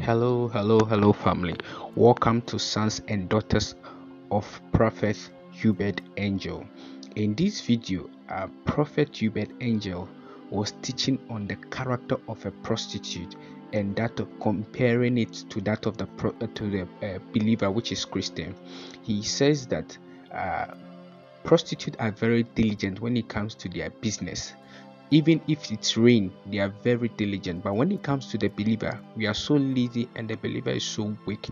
Hello, hello, hello, family. Welcome to Sons and Daughters of Prophet Uebert Angel. In this video, uh, Prophet Uebert Angel was teaching on the character of a prostitute and that of comparing it to that of the pro- uh, to the uh, believer, which is Christian. He says that uh, prostitutes are very diligent when it comes to their business even if it's rain they are very diligent. But when it comes to the believer we are so lazy and the believer is so weak.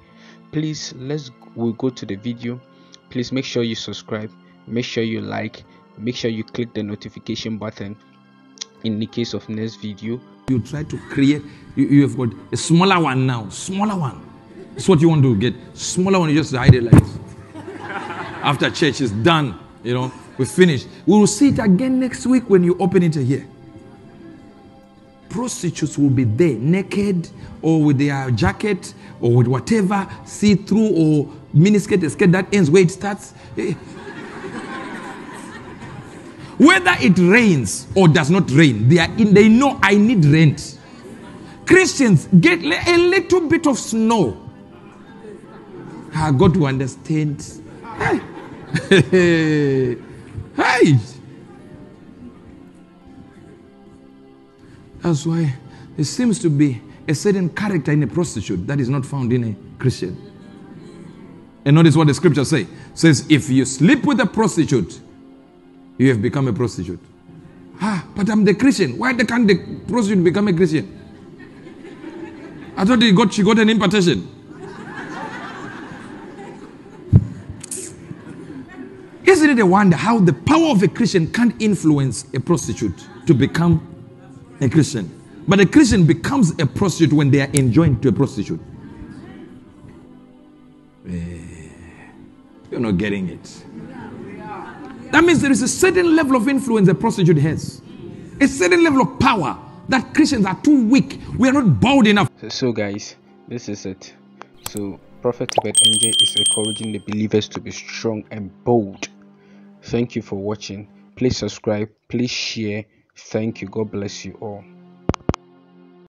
Please let's we'll go to the video. Please make sure you subscribe make sure you like make sure you click the notification button in the case of next video. You try to create you, you have got a smaller one now smaller one. It's what you want to get. Smaller one you just hide it like after church is done you know we finished we will see it again next week when you open it here. Prostitutes will be there naked or with their jacket or with whatever see through or miniskirt skirt that ends where it starts. Eh. whether it rains or does not rain they are in they know i need rent christians get a little bit of snow. I got to understand hey that's why there seems to be a certain character in a prostitute that is not found in a christian and notice what the scripture say says if you sleep with a prostitute you have become a prostitute. Ah, but I'm the Christian. Why can't the prostitute become a Christian? I thought got, she got an impartation. Isn't it a wonder how the power of a Christian can't influence a prostitute to become a Christian? But a Christian becomes a prostitute when they are enjoined to a prostitute. Eh, You're not getting it. That means there is a certain level of influence a prostitute has, a certain level of power that Christians are too weak. We are not bold enough. so, so guys this is it so prophet Uebert angel is encouraging the believers to be strong and bold thank you for watching. Please subscribe please share. Thank you. God bless you all